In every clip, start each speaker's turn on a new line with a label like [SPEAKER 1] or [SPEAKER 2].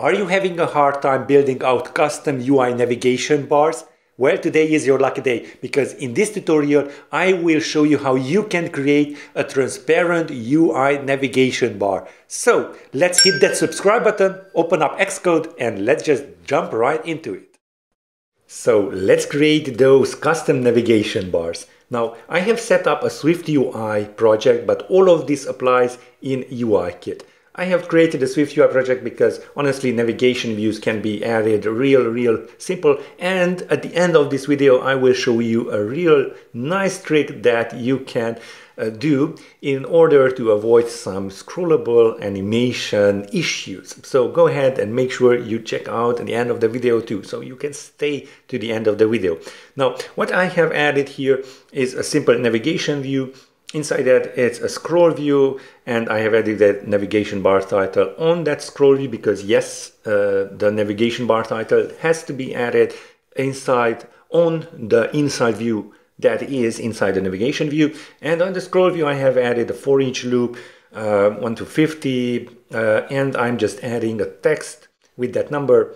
[SPEAKER 1] Are you having a hard time building out custom UI navigation bars? Well, today is your lucky day because in this tutorial, I will show you how you can create a transparent UI navigation bar. So let's hit that subscribe button, open up Xcode and let's just jump right into it. So let's create those custom navigation bars. Now I have set up a Swift UI project, but all of this applies in UIKit. I have created a Swift UI project because honestly navigation views can be added real, real simple. And at the end of this video, I will show you a real nice trick that you can uh, do in order to avoid some scrollable animation issues. So go ahead and make sure you check out at the end of the video too, so you can stay to the end of the video. Now, what I have added here is a simple navigation view Inside that it's a scroll view and I have added that navigation bar title on that scroll view because yes, uh, the navigation bar title has to be added inside on the inside view that is inside the navigation view. And on the scroll view, I have added a for each loop, uh, 1 to 50, uh, and I'm just adding a text with that number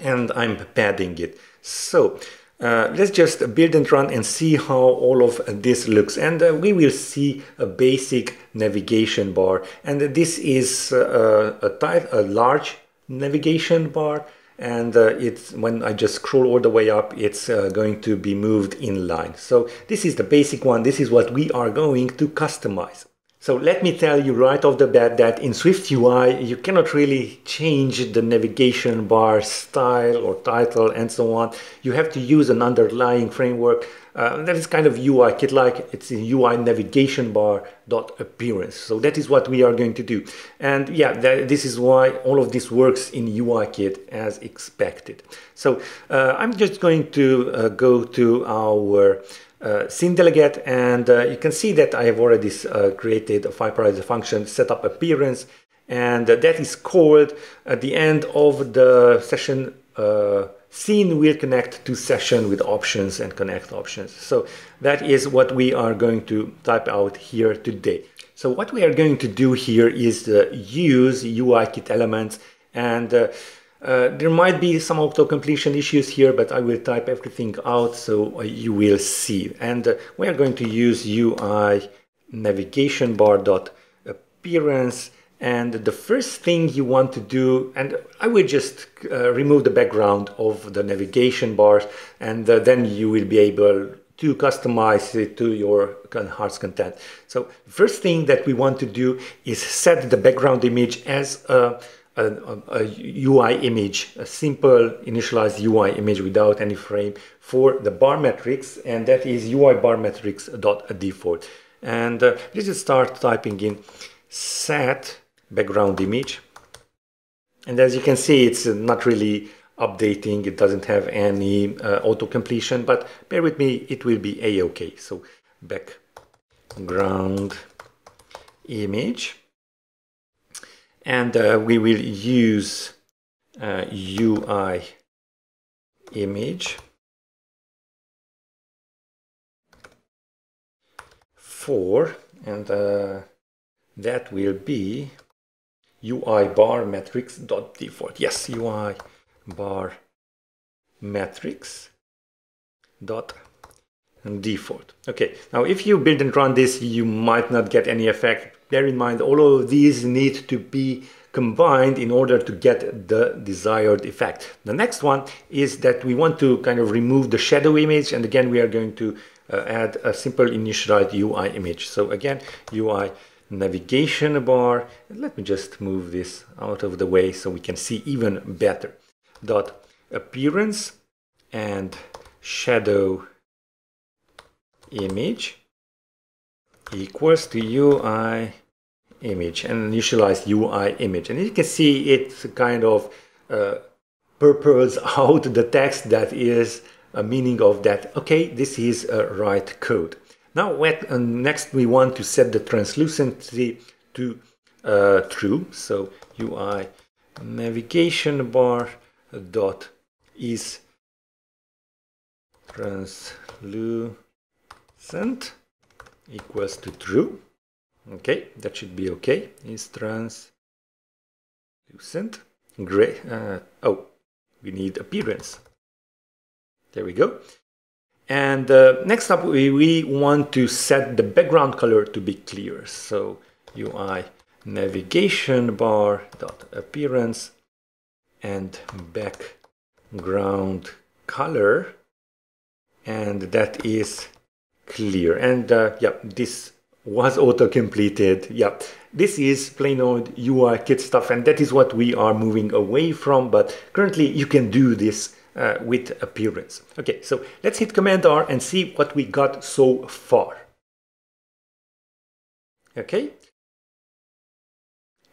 [SPEAKER 1] and I'm padding it. So uh, let's just build and run and see how all of this looks. And uh, we will see a basic navigation bar. And this is uh, a type a large navigation bar. And uh, it's when I just scroll all the way up it's uh, going to be moved in line. So this is the basic one. This is what we are going to customize so let me tell you right off the bat that in Swift UI you cannot really change the navigation bar style or title and so on. You have to use an underlying framework uh, that is kind of UI kit like it's in UI navigation bar dot appearance. So that is what we are going to do. And yeah, this is why all of this works in UI kit as expected. So uh, I'm just going to uh, go to our uh, scene delegate and uh, you can see that I have already uh, created a file parameter function setup appearance and that is called at the end of the session uh, scene will connect to session with options and connect options. So that is what we are going to type out here today. So what we are going to do here is uh, use UIKit elements and uh, there might be some auto-completion issues here, but I will type everything out so uh, you will see. And uh, we are going to use UI navigation bar dot appearance. And the first thing you want to do, and I will just uh, remove the background of the navigation bars, and uh, then you will be able to customize it to your heart's content. So first thing that we want to do is set the background image as a a, a, UI image, a simple initialized UI image without any frame for the bar metrics, and that is UI bar metrics dot default. And uh, let's just start typing in set background image. And as you can see, it's not really updating. It doesn't have any uh, auto completion, but bear with me, it will be a-okay. So background image and uh, we will use uh, UI image for and uh, that will be UI bar metrics dot default. Yes UI bar metrics dot default. Okay now if you build and run this you might not get any effect bear in mind all of these need to be combined in order to get the desired effect. The next one is that we want to kind of remove the shadow image and again we are going to uh, add a simple initialized UI image. So again UI navigation bar let me just move this out of the way so we can see even better. Dot appearance and shadow image equals to UI image and initialize UI image. And you can see it kind of uh, purples out the text that is a meaning of that, okay, this is a right code. Now, what, uh, next we want to set the translucency to uh, true. So UI navigation bar dot is translucent equals to true. Okay, that should be okay. Is translucent. gray. Uh, oh, we need appearance. There we go. And uh, next up, we, we want to set the background color to be clear. So UI navigation bar dot appearance and background color and that is clear and uh, yeah this was auto completed yeah. This is plain old UI kit stuff and that is what we are moving away from but currently you can do this uh, with appearance. Okay so let's hit command R and see what we got so far. Okay.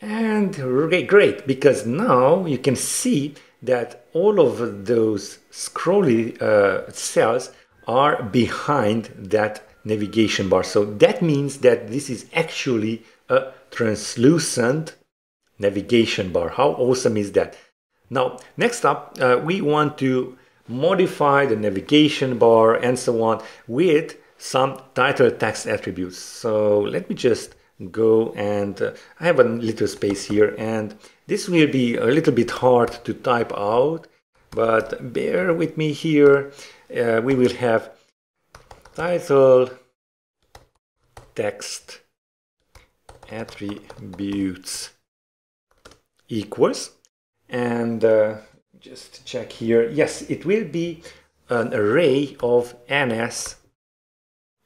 [SPEAKER 1] And great, great, because now you can see that all of those scrolly uh, cells are behind that navigation bar. So that means that this is actually a translucent navigation bar. How awesome is that? Now, next up, uh, we want to modify the navigation bar and so on with some title text attributes. So let me just go and uh, I have a little space here and this will be a little bit hard to type out but bear with me here uh, we will have title. Text. Attributes equals. And uh, just check here. Yes it will be an array of ns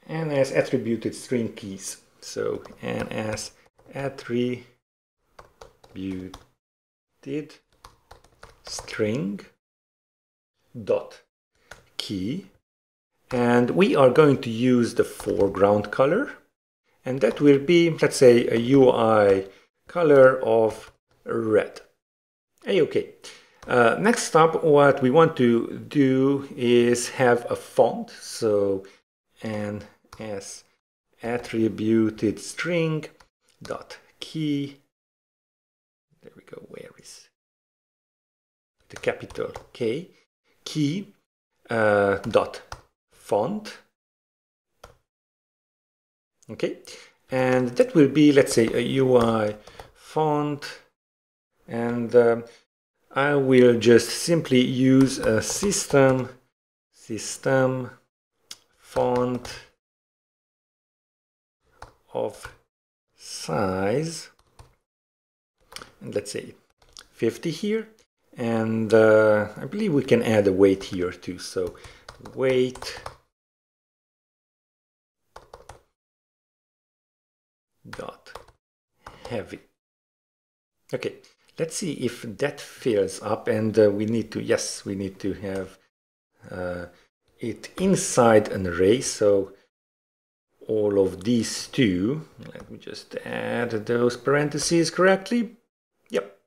[SPEAKER 1] ns attributed string keys. So ns attributed string dot key and we are going to use the foreground color. And that will be let's say a UI color of red. Hey okay uh, next up what we want to do is have a font. So ns attributed string dot key. There we go. Where is the capital K? Key uh, dot font. Okay. And that will be let's say a UI font. And uh, I will just simply use a system system font of size. And let's say 50 here. And uh, I believe we can add a weight here too. So weight dot heavy okay let's see if that fills up and uh, we need to yes we need to have uh, it inside an array so all of these two. Let me just add those parentheses correctly. Yep,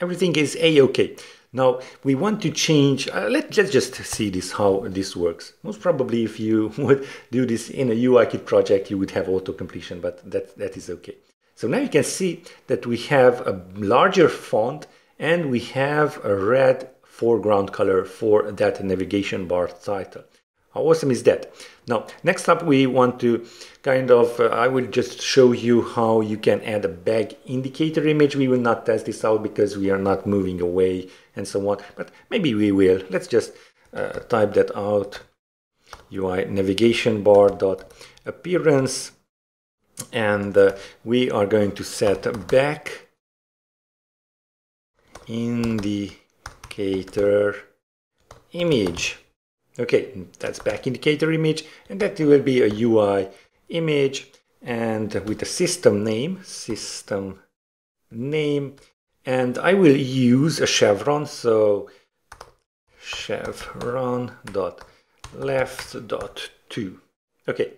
[SPEAKER 1] everything is a-okay. Now we want to change, uh, let, let's just see this how this works. Most probably if you would do this in a UIKit project, you would have auto-completion, but that, that is okay. So now you can see that we have a larger font and we have a red foreground color for that navigation bar title. How awesome is that? Now, next up, we want to kind of, uh, I will just show you how you can add a back indicator image. We will not test this out because we are not moving away and so on, but maybe we will. Let's just uh, type that out. UI navigation bar dot appearance and uh, we are going to set back indicator image Okay, that's back indicator image, and that will be a UI image, and with a system name, system name, and I will use a chevron, so chevron dot left dot two. Okay,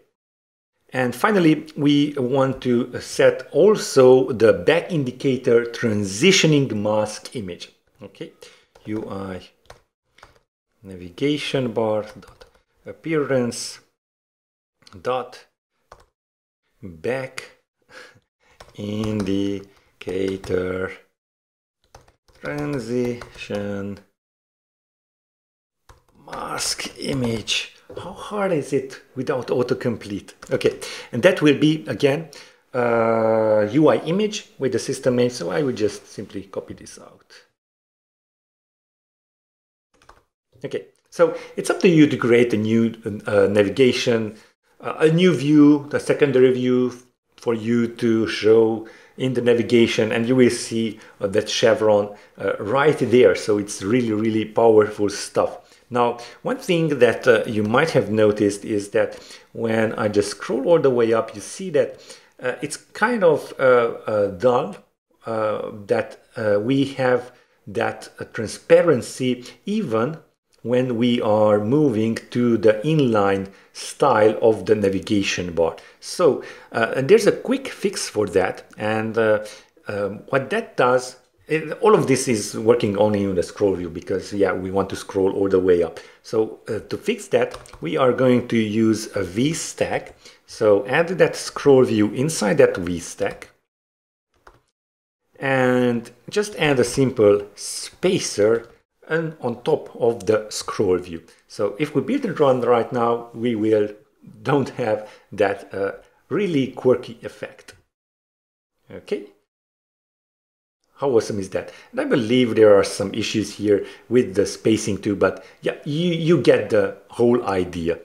[SPEAKER 1] and finally, we want to set also the back indicator transitioning mask image. Okay, UI navigation bar dot appearance dot back indicator transition mask image. How hard is it without autocomplete? Okay and that will be again uh, UI image with the system name so I will just simply copy this out Okay, so it's up to you to create a new uh, navigation, uh, a new view, the secondary view for you to show in the navigation and you will see uh, that chevron uh, right there. So it's really, really powerful stuff. Now, one thing that uh, you might have noticed is that when I just scroll all the way up, you see that uh, it's kind of dull, that we have that transparency even when we are moving to the inline style of the navigation bar. So uh, there's a quick fix for that and uh, um, what that does it, all of this is working only in the scroll view because yeah we want to scroll all the way up. So uh, to fix that we are going to use a VStack. So add that scroll view inside that VStack. And just add a simple spacer and on top of the scroll view. So if we build and run right now, we will don't have that uh, really quirky effect. Okay. How awesome is that? And I believe there are some issues here with the spacing too, but yeah, you, you get the whole idea.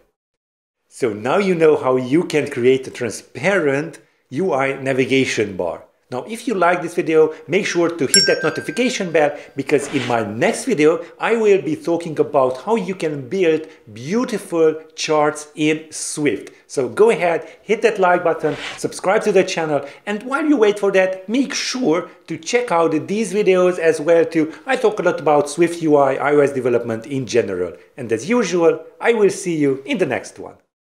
[SPEAKER 1] So now you know how you can create a transparent UI navigation bar. Now, if you like this video, make sure to hit that notification bell because in my next video, I will be talking about how you can build beautiful charts in Swift. So go ahead, hit that like button, subscribe to the channel, and while you wait for that, make sure to check out these videos as well too. I talk a lot about Swift UI, iOS development in general. And as usual, I will see you in the next one.